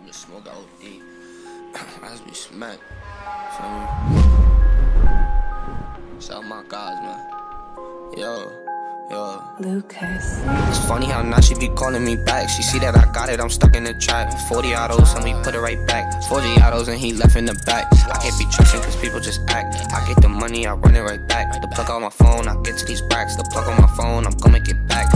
I've been smoking OD. I just be smacked. Feel me? Shout my guys, man. Yo. Yo. Lucas. It's funny how now she be calling me back. She see that I got it, I'm stuck in the trap. 40 autos and we put it right back. 40 autos and he left in the back. I can't be trusting cause people just act. I get the money, I run it right back. The plug on my phone, I get to these racks. The plug on my phone, I'm gonna get back.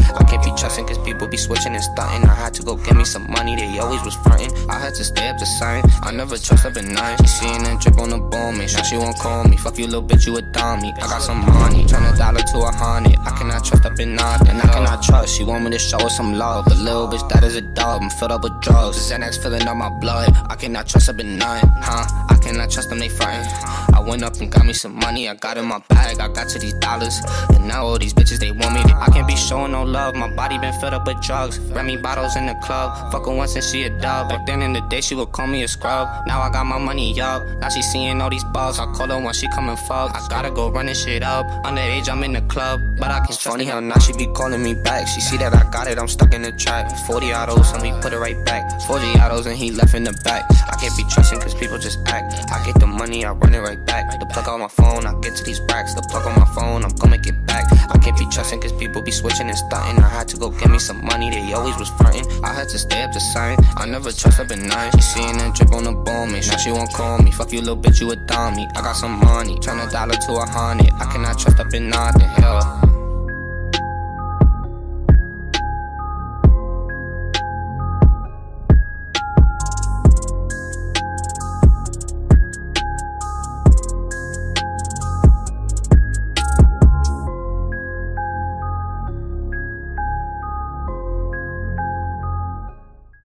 Trusting cause people be switching and stunting. I had to go get me some money, they always was fronting. I had to stay up to sign. I never trust, I've been nine. She seeing that drip on the bone, make sure she won't call me. Fuck you, little bitch, you a dummy. I got some money, turn a dollar to a hundred. I cannot trust, I've been nothing. I cannot trust, she want me to show her some love. But little bitch, that is a dog. I'm filled up with drugs. Xanax filling up my blood. I cannot trust, I've been nothing, huh? I cannot trust them, they frontin'. I went up and got me some money, I got in my bag, I got to these dollars. And now all these bitches, they want me. I can't be showing no love, my body been filled up with drugs. Remy bottles in the club, fuck her once and she a dub. Back then in the day, she would call me a scrub. Now I got my money up, now she seeing all these balls. I call her when she come and fuck. I gotta go run this shit up. Underage, I'm in the club, but I can it's funny how now she be calling me back. She see that I got it, I'm stuck in the trap. 40 autos, and we put it right back. 40 autos, and he left in the back. I can't be trusting cause people just act. I get the money, I run it right back. The plug on my phone, I get to these racks. The plug on my phone, I'm gonna get back. I can't be trusting cause people be switching and stunting. I had to go get me some money, they always was fronting. I had to stay up to sign. I never trust, I've been nice. She seeing that drip on the bone, me. Now she won't call me. Fuck you, little bitch, you a dummy. I got some money, turn a dollar to a hundred. I cannot trust, up in nothing, hell.